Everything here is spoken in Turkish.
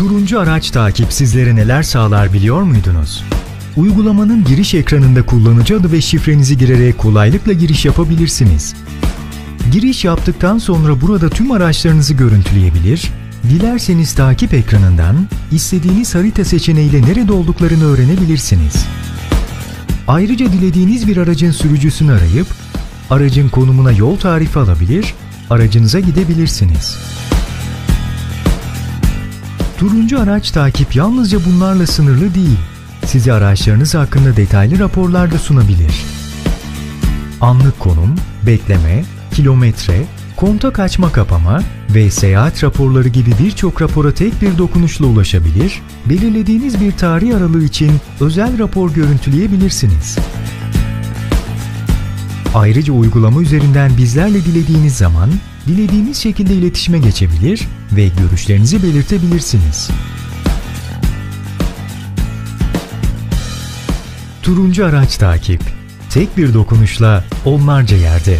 Turuncu araç takip sizlere neler sağlar biliyor muydunuz? Uygulamanın giriş ekranında kullanıcı adı ve şifrenizi girerek kolaylıkla giriş yapabilirsiniz. Giriş yaptıktan sonra burada tüm araçlarınızı görüntüleyebilir, dilerseniz takip ekranından istediğiniz harita seçeneğiyle nerede olduklarını öğrenebilirsiniz. Ayrıca dilediğiniz bir aracın sürücüsünü arayıp aracın konumuna yol tarifi alabilir, aracınıza gidebilirsiniz. Turuncu araç takip yalnızca bunlarla sınırlı değil. Size araçlarınız hakkında detaylı raporlar da sunabilir. Anlık konum, bekleme, kilometre, kontak açma kapama ve seyahat raporları gibi birçok rapora tek bir dokunuşla ulaşabilir, belirlediğiniz bir tarih aralığı için özel rapor görüntüleyebilirsiniz. Ayrıca uygulama üzerinden bizlerle dilediğiniz zaman, dilediğiniz şekilde iletişime geçebilir ve görüşlerinizi belirtebilirsiniz. Turuncu araç takip. Tek bir dokunuşla onlarca yerde.